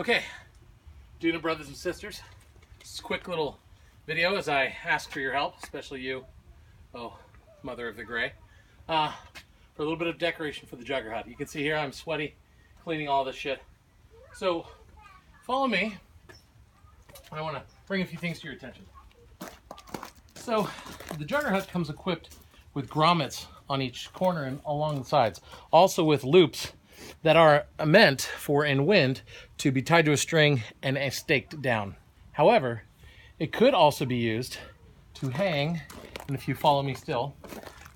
Okay, Duna brothers and sisters, this is a quick little video as I ask for your help, especially you, oh, mother of the gray, uh, for a little bit of decoration for the Jugger hut. You can see here I'm sweaty cleaning all this shit. So follow me. I want to bring a few things to your attention. So the Jugger hut comes equipped with grommets on each corner and along the sides, also with loops that are meant for in wind to be tied to a string and staked down. However, it could also be used to hang, and if you follow me still,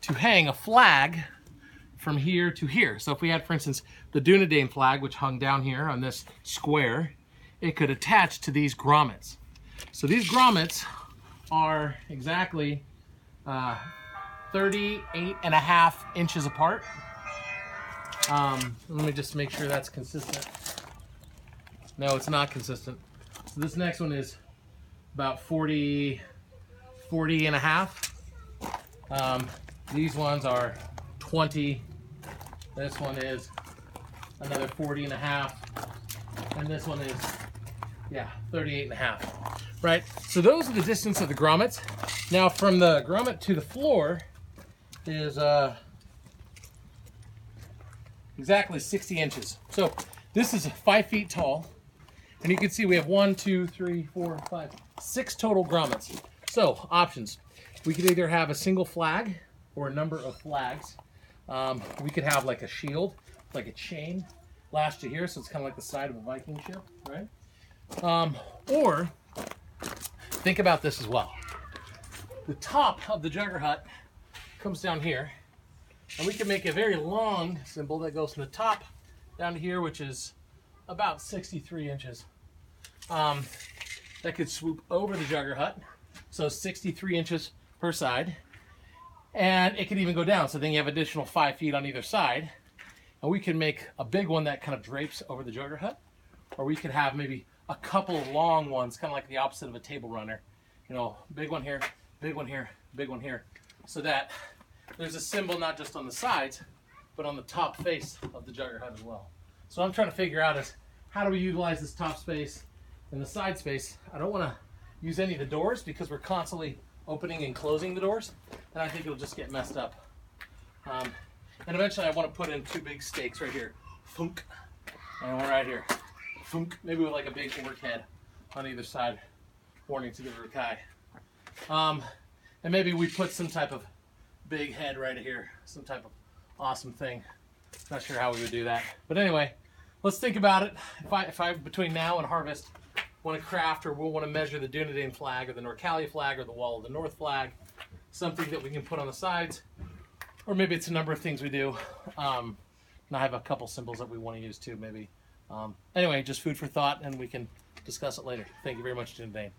to hang a flag from here to here. So if we had, for instance, the Dunedain flag, which hung down here on this square, it could attach to these grommets. So these grommets are exactly uh, 38 and a half inches apart. Um, let me just make sure that's consistent. No, it's not consistent. So this next one is about 40, 40 and a half. Um, these ones are 20. This one is another 40 and a half. And this one is, yeah, 38 and a half. Right, so those are the distance of the grommets. Now from the grommet to the floor is uh, exactly 60 inches. So this is five feet tall. And you can see we have one, two, three, four, five, six total grommets. So options. We could either have a single flag or a number of flags. Um, we could have like a shield, like a chain lashed to here, so it's kind of like the side of a Viking ship, right? Um, or think about this as well. The top of the jugger hut comes down here, and we can make a very long symbol that goes from the top down here, which is about 63 inches. Um, that could swoop over the jugger hut, so 63 inches per side. And it could even go down, so then you have additional five feet on either side. And we can make a big one that kind of drapes over the jugger hut, or we could have maybe a couple long ones, kind of like the opposite of a table runner. You know, big one here, big one here, big one here, so that there's a symbol not just on the sides, but on the top face of the jugger hut as well. So I'm trying to figure out is how do we utilize this top space and the side space. I don't want to use any of the doors because we're constantly opening and closing the doors, and I think it'll just get messed up. Um, and eventually I want to put in two big stakes right here. Funk. And one right here. Funk. Maybe with like a big work head on either side, warning to the Rukai. Um, and maybe we put some type of big head right here, some type of awesome thing. Not sure how we would do that. But anyway, let's think about it. If I, if I between now and harvest, want to craft or we'll want to measure the Dunedain flag or the Norcalia flag or the Wall of the North flag, something that we can put on the sides, or maybe it's a number of things we do. Um, and I have a couple symbols that we want to use too, maybe. Um, anyway, just food for thought, and we can discuss it later. Thank you very much, Dunedain.